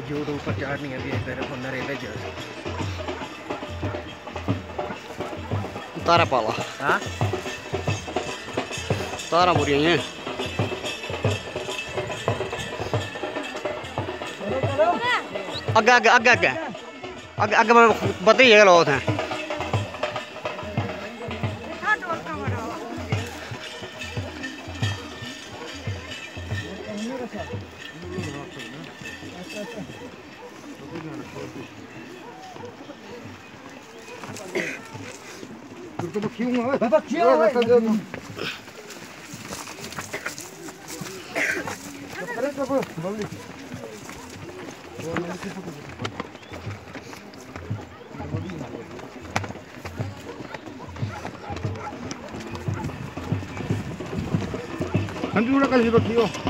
ऊपर चाड़नी है भी तेरे फ़ोन रेले जो तारा पाला हाँ? तारा बुरी है अग्गे अग्गे अग्गे अग्गे अग्गे अग्गे बदली है लोग हैं 그렇게 막 기용아. 막 기용아. 빨리 잡아. 빨리. 한 줄까지 이렇게요.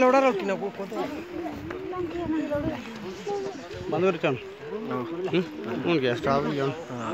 लौड़ा रोटी ना कौन बंद कर चल उन गया स्टाफ ही जान हाँ।